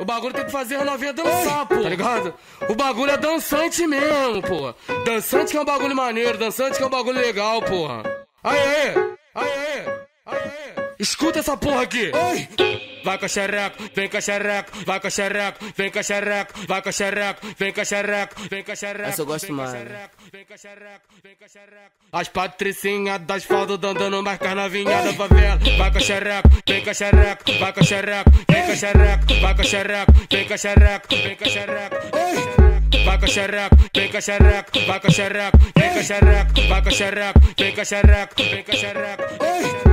O bagulho tem que fazer a novinha dançar, pô, tá ligado? O bagulho é dançante mesmo, pô. Dançante que é um bagulho maneiro, dançante que é um bagulho legal, porra. Aí, aí, aí, aí, aí, aí. Escuta essa porra aqui. Vai com xereco, vem com a xereco, vai com a xereco, vem com a xereco, vai com a xereco, vem com a xereco, vem com a xereco. Essa eu gosto mais. As patricinhas das faldas andando mais carnavinha da favela. Vai com a xereco, vem com a xereco, vai com a xereco, vem com a xereco, vai com a xereco, vem com a xereco, vem com a xereco. Vai com xereco, vem com a xereco, vai com xereco, vem com a xereco, vai com xereco, vem com a xereco, vem com a xereco.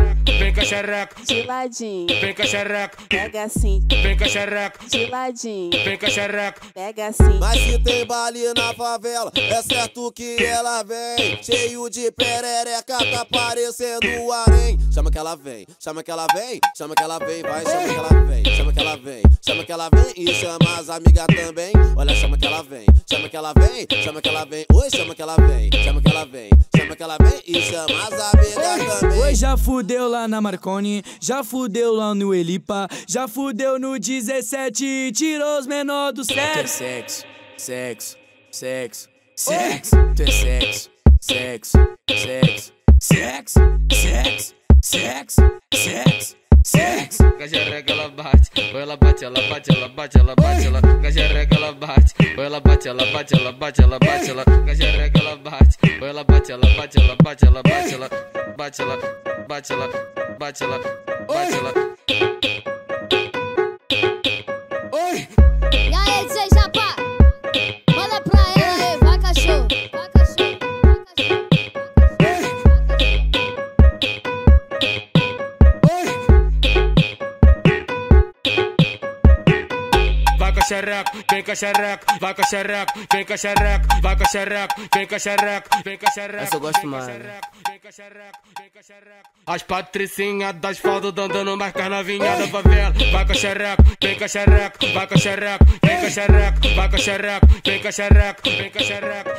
Vem com a xereco, de ladinho, vem com a xereco, pega assim, vem com a xereco, de ladinho, vem com a xereco. pega assim, Mas se tem baile na favela, é certo que ela vem. Cheio de perereca, tá parecendo o harém. Chama que ela vem, chama que ela vem, chama que ela vem, vai, chama que ela vem, chama que ela vem, chama que ela vem e chama as amigas também. Olha, chama que ela vem, chama que ela vem, chama que ela vem, oi, chama que ela vem, chama que ela vem, chama que ela vem e chama as amigas também. Oi, já fudeu lá na Marconi, já fudeu lá no Elipa, já fudeu no 17 e tirou os menor do é sexo. sexo, sexo, sexo, sexo. É sexo, sexo, sexo, sexo, sexo, sexo, sexo, sexo. Gajarega ela bate, ou ela bate, ela bate, ela bate, ela bate, ela Gajarega ela bate, ou ela bate, ela bate, ela bate, ela bate, ela Gajarega ela bate, ou ela bate, ela bate, ela bate, ela bate, ela bate, ela bate, ela bate ela, bate lá. Xereco, vem com a xereco, vai com a xereco, vem com a xereco, vai com a xereco, vem com a xereco, vem com a xereco. Essa eu gosto mais. As patricinhas das faldas andando mais carnavinha da favela. Vai com a xereco, vem com a xereco, vai com a xereco, vem com a xereco, vai com a xereco, vem com a xereco, vem com a xereco.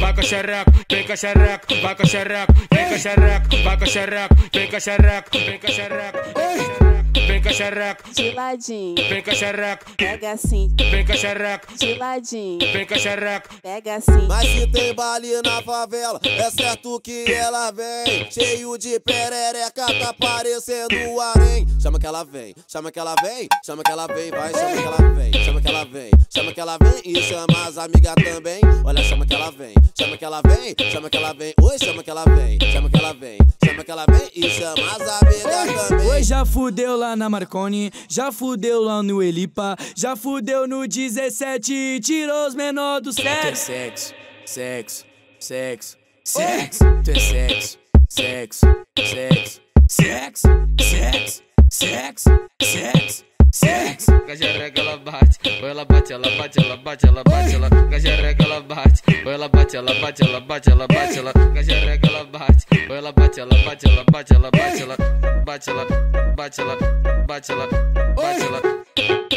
Vai com a xereco, vem com a xereco, vai com a xereco, vem com a xereco, vai com a xereco, vem com a xereco, vem com a xereco. Vem com a xereco, de ladinho, vem com a xereco, pega assim, vem com a xereco, de ladinho, vem com a xereco. pega assim, Mas se tem baile na favela, é certo que ela vem. Cheio de perereca, tá parecendo o harém. Chama que ela vem, chama que ela vem, chama que ela vem, vai, chama que ela vem, chama que ela vem, chama que ela vem e chama as amigas também. Olha, chama que ela vem, chama que ela vem, chama que ela vem, oi, chama que ela vem, chama que ela vem, chama que ela vem e chama as amigas também. Oi, já fudeu lá na Marconi, já fudeu lá no Elipa, já fudeu no 17 e tirou os menor do sexo. sexo, sexo, sexo, sexo. Tu é sexo, sexo, sexo, sexo, sexo, sexo, sexo, sexo. Gajarega, ela bate. bate, ela bate, ela bate, ela bate, ela bate, ela. bate, ela bate. bate, ela bate, ela bate, ela bate, ela bate, ela. bate, ela bate. Ou ela bate, ela bate, ela bate, ela bate, ela. Bate, ela. Bate, ela. Bate, ela. Bate, ela.